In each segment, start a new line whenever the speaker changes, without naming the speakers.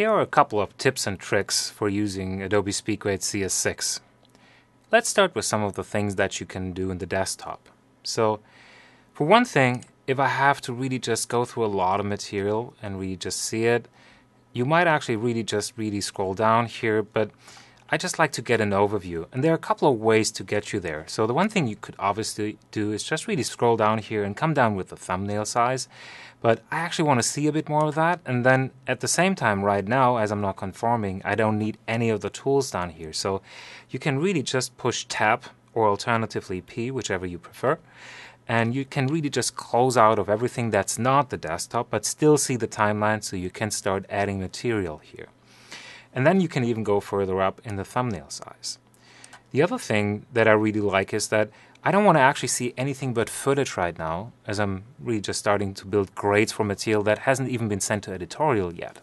Here are a couple of tips and tricks for using Adobe SpeedGrade CS6. Let's start with some of the things that you can do in the desktop. So, for one thing, if I have to really just go through a lot of material and really just see it, you might actually really just really scroll down here, but I just like to get an overview. And there are a couple of ways to get you there. So the one thing you could obviously do is just really scroll down here and come down with the thumbnail size. But I actually want to see a bit more of that. And then at the same time, right now, as I'm not conforming, I don't need any of the tools down here. So you can really just push tab or alternatively P, whichever you prefer. And you can really just close out of everything that's not the desktop, but still see the timeline so you can start adding material here. And then you can even go further up in the thumbnail size. The other thing that I really like is that I don't want to actually see anything but footage right now, as I'm really just starting to build grades for material that hasn't even been sent to editorial yet.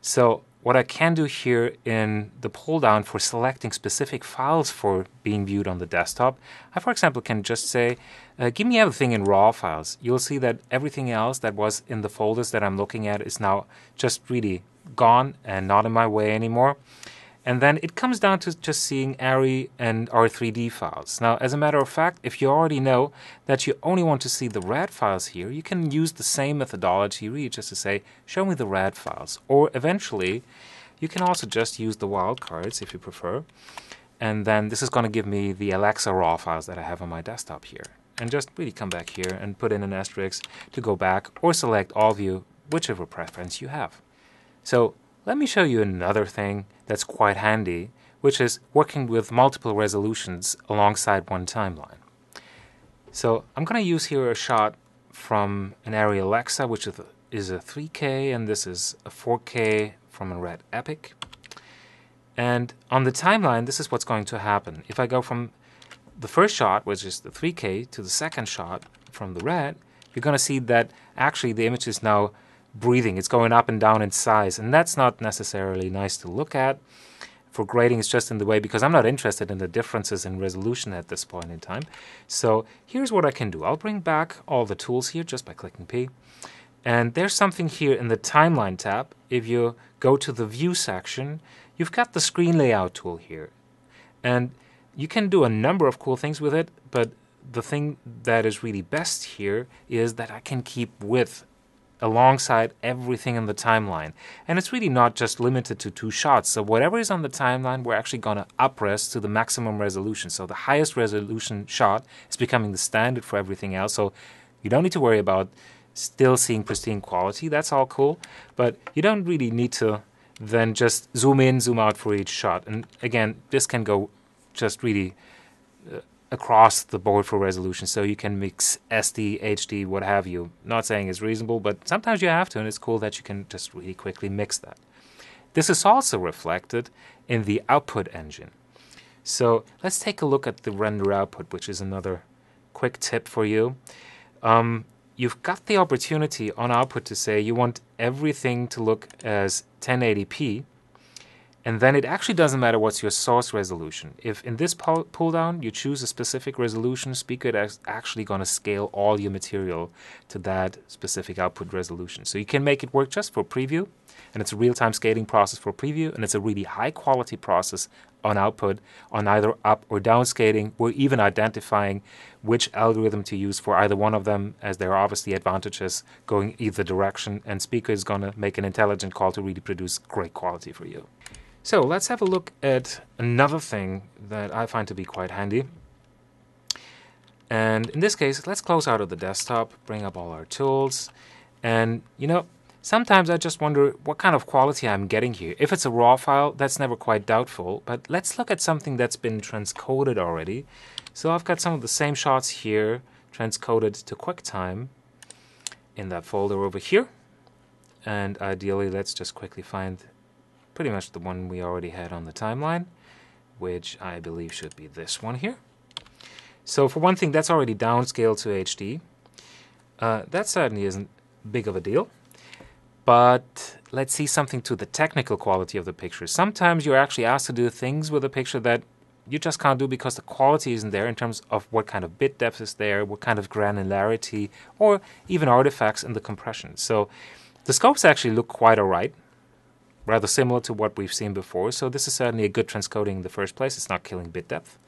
So what I can do here in the pull down for selecting specific files for being viewed on the desktop, I for example can just say, uh, give me everything in raw files. You'll see that everything else that was in the folders that I'm looking at is now just really gone and not in my way anymore. And then it comes down to just seeing ARRI and R3D files. Now, as a matter of fact, if you already know that you only want to see the RAD files here, you can use the same methodology really just to say, show me the RAD files. Or eventually, you can also just use the wildcards if you prefer. And then this is going to give me the Alexa raw files that I have on my desktop here. And just really come back here and put in an asterisk to go back or select all view, whichever preference you have. So let me show you another thing that's quite handy, which is working with multiple resolutions alongside one timeline. So I'm going to use here a shot from an ARRI Alexa, which is a 3K, and this is a 4K from a Red Epic. And on the timeline, this is what's going to happen. If I go from the first shot, which is the 3K, to the second shot from the red, you're going to see that actually the image is now breathing. It's going up and down in size, and that's not necessarily nice to look at. For grading, it's just in the way because I'm not interested in the differences in resolution at this point in time. So here's what I can do. I'll bring back all the tools here just by clicking P. And there's something here in the timeline tab. If you go to the view section, you've got the screen layout tool here. And you can do a number of cool things with it, but the thing that is really best here is that I can keep width alongside everything in the timeline. And it's really not just limited to two shots. So whatever is on the timeline, we're actually going to upres to the maximum resolution. So the highest resolution shot is becoming the standard for everything else. So you don't need to worry about still seeing pristine quality. That's all cool. But you don't really need to then just zoom in, zoom out for each shot. And again, this can go just really uh, across the board for resolution. So you can mix SD, HD, what have you. Not saying it's reasonable, but sometimes you have to, and it's cool that you can just really quickly mix that. This is also reflected in the output engine. So let's take a look at the render output, which is another quick tip for you. Um, you've got the opportunity on output to say you want everything to look as 1080p and then it actually doesn't matter what's your source resolution. If in this pull down you choose a specific resolution, SpeedGrade is actually going to scale all your material to that specific output resolution. So you can make it work just for preview, and it's a real-time scaling process for preview, and it's a really high-quality process on output on either up or down scaling. We're even identifying which algorithm to use for either one of them, as there are obviously advantages going either direction, and SpeedGrade is going to make an intelligent call to really produce great quality for you. So let's have a look at another thing that I find to be quite handy. And in this case, let's close out of the desktop, bring up all our tools, and you know, sometimes I just wonder what kind of quality I'm getting here. If it's a raw file, that's never quite doubtful, but let's look at something that's been transcoded already. So I've got some of the same shots here, transcoded to QuickTime in that folder over here. And ideally, let's just quickly find pretty much the one we already had on the timeline, which I believe should be this one here. So for one thing, that's already downscaled to HD. Uh, that certainly isn't big of a deal. But let's see something to the technical quality of the picture. Sometimes you're actually asked to do things with a picture that you just can't do because the quality isn't there in terms of what kind of bit depth is there, what kind of granularity, or even artifacts in the compression. So the scopes actually look quite alright rather similar to what we've seen before, so this is certainly a good transcoding in the first place. It's not killing bit depth.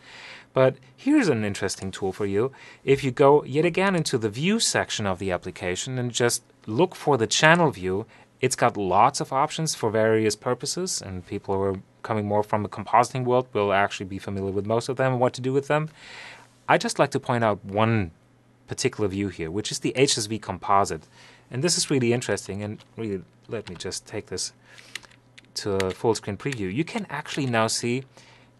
But here's an interesting tool for you. If you go yet again into the view section of the application and just look for the channel view, it's got lots of options for various purposes, and people who are coming more from a compositing world will actually be familiar with most of them and what to do with them. I just like to point out one particular view here, which is the HSV composite. And this is really interesting, and really, let me just take this to a full screen preview. You can actually now see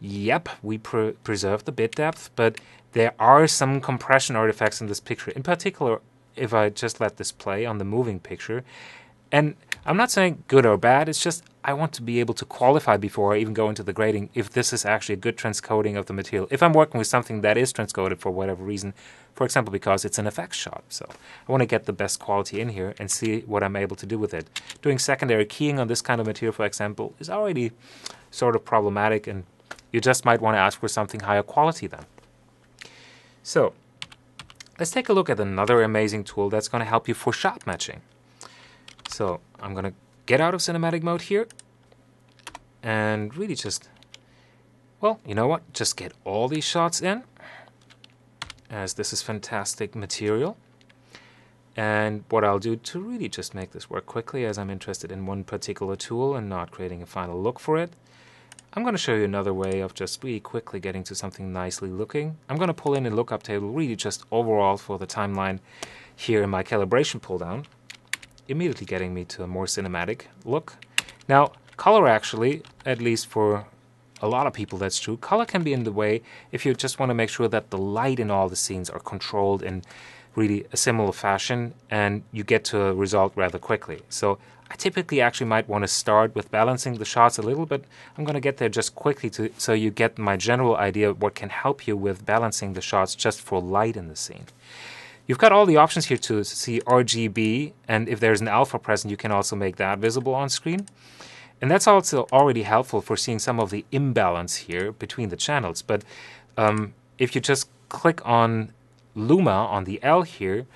Yep, we pre preserve the bit depth, but there are some compression artifacts in this picture. In particular, if I just let this play on the moving picture. And I'm not saying good or bad, it's just I want to be able to qualify before I even go into the grading if this is actually a good transcoding of the material. If I'm working with something that is transcoded for whatever reason, for example, because it's an effects shot. So I want to get the best quality in here and see what I'm able to do with it. Doing secondary keying on this kind of material, for example, is already sort of problematic and you just might want to ask for something higher quality then. So let's take a look at another amazing tool that's going to help you for shot matching. So I'm to get out of cinematic mode here and really just, well, you know what? Just get all these shots in as this is fantastic material. And what I'll do to really just make this work quickly as I'm interested in one particular tool and not creating a final look for it I'm going to show you another way of just really quickly getting to something nicely looking. I'm going to pull in a lookup table really just overall for the timeline here in my calibration pull down, immediately getting me to a more cinematic look. Now, color actually, at least for a lot of people that's true, color can be in the way if you just want to make sure that the light in all the scenes are controlled in really a similar fashion and you get to a result rather quickly. So I typically actually might want to start with balancing the shots a little bit. I'm going to get there just quickly to, so you get my general idea of what can help you with balancing the shots just for light in the scene. You've got all the options here to see RGB, and if there's an alpha present, you can also make that visible on screen. And that's also already helpful for seeing some of the imbalance here between the channels. But um, if you just click on Luma on the L here,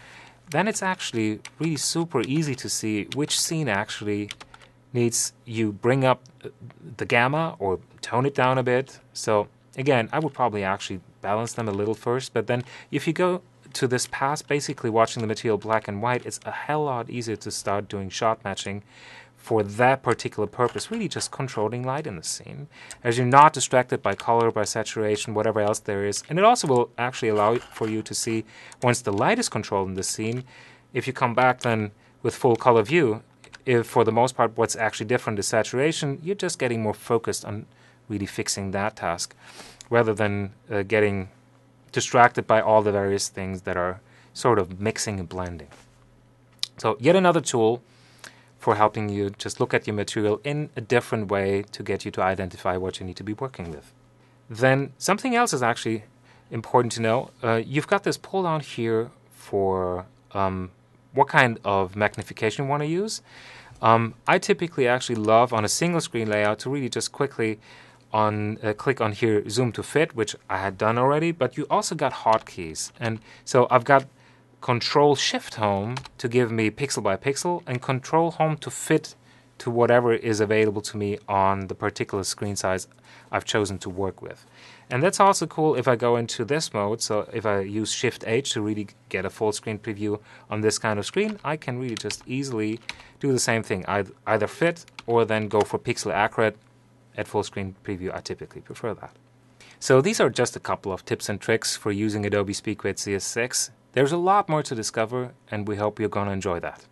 then it's actually really super easy to see which scene actually needs you bring up the gamma or tone it down a bit. So again, I would probably actually balance them a little first, but then if you go to this pass, basically watching the material black and white, it's a hell lot easier to start doing shot matching for that particular purpose, really just controlling light in the scene, as you're not distracted by color, by saturation, whatever else there is. And it also will actually allow for you to see, once the light is controlled in the scene, if you come back then with full color view, if for the most part what's actually different is saturation, you're just getting more focused on really fixing that task, rather than uh, getting distracted by all the various things that are sort of mixing and blending. So yet another tool for helping you just look at your material in a different way to get you to identify what you need to be working with. Then something else is actually important to know. Uh, you've got this pull down here for um, what kind of magnification you want to use. Um, I typically actually love on a single screen layout to really just quickly on uh, click on here zoom to fit, which I had done already, but you also got hotkeys. And so I've got control shift home to give me pixel by pixel and control home to fit to whatever is available to me on the particular screen size I've chosen to work with. And that's also cool if I go into this mode. So if I use Shift H to really get a full screen preview on this kind of screen, I can really just easily do the same thing. either fit or then go for pixel accurate at full screen preview. I typically prefer that. So these are just a couple of tips and tricks for using Adobe SpeedGrade CS6. There's a lot more to discover, and we hope you're going to enjoy that.